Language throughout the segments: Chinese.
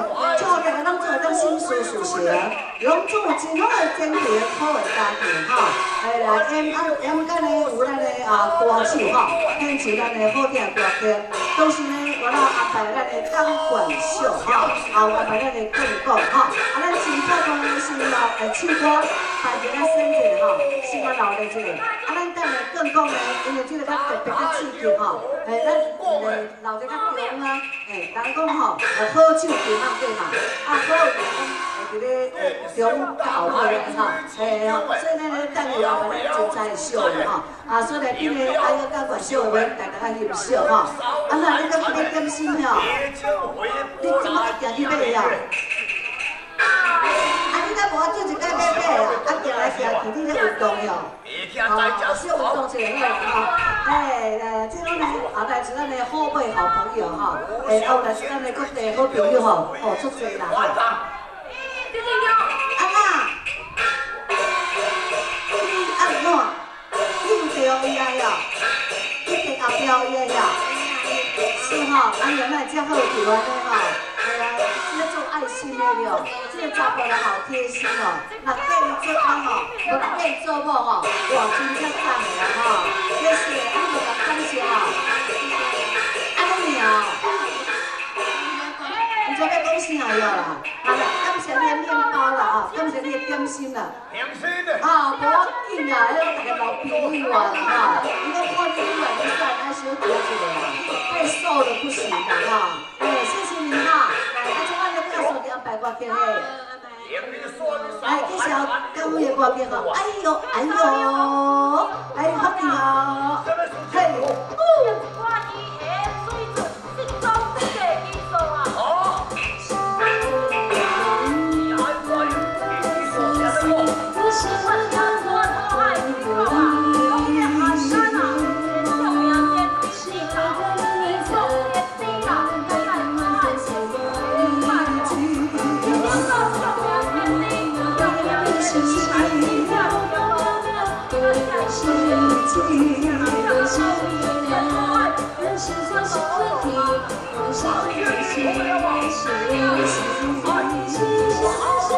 Oh, 事事成，拢做真好的坚强好的家庭吼。哎来演啊演干的有咱的啊歌手吼，演唱咱的好听歌曲。同时呢，我来安排咱的钢管秀吼，啊安排咱的更歌吼。啊咱前头讲的是老诶唱歌，排一个身体吼，是较老的这个。啊咱等下更讲呢，因为这个较特别较刺激吼，诶咱诶老的较强啊，诶人讲吼，呃好手甜啊对嘛，啊好有讲诶伫咧中教会吼，诶所以呢，等下要把咱精彩秀的吼，啊所以来宾呢，还要赶快秀的，大家较欣赏吼。啊那你讲你点心吼，你怎么一定去买呀？啊你若无就一摆买买啊，啊行来行去你咧运动哟。哦，小运动一个好吼，哎，来，这种呢，后来是咱的好妹好朋友哈，哎，后来是咱的各地好朋友吼，哦，出席啦吼。是吼，安原来遮好伫安尼吼，哎呀，要做爱心的了，这个查甫人好贴心哦。若跟伊做安吼，无若跟伊做某吼，哇，真正赞的啦吼，谢谢，安尼就感谢吼，安尼尔。你做要讲啥哟啦？好啦，感谢你的面包啦，吼，感谢你的点心啦。点心的。啊，无要紧啦，迄个大家老朋友啊，哈，你讲看太瘦了不行的，哈。哎，谢谢你哈，来，啊，今晚就告诉你安排我给嘿。哎，这小干物的歌曲哈，哎呦，哎呦，哎，好的哦，嘿。我的心已经飞到这我的心会飞到这个世界上我的心会飞到这个世界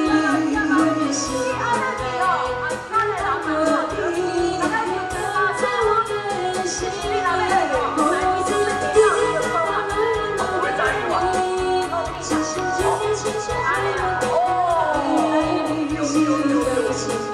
哦，